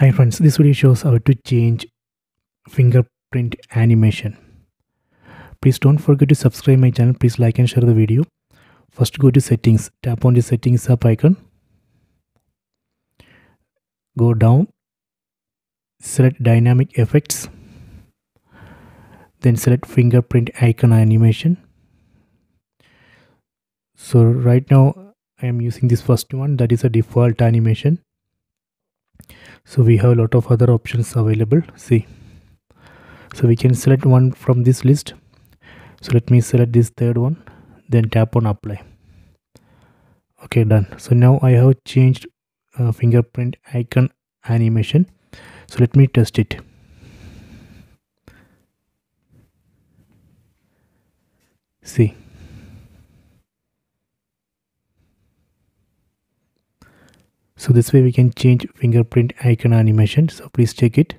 Hi friends, this video shows how to change fingerprint animation. Please don't forget to subscribe my channel. Please like and share the video. First go to settings. Tap on the settings app icon. Go down. Select dynamic effects. Then select fingerprint icon animation. So right now I am using this first one that is a default animation so we have a lot of other options available. See. So we can select one from this list. So let me select this third one then tap on apply. Okay done. So now i have changed uh, fingerprint icon animation. So let me test it. See so this way we can change fingerprint icon animation. So please check it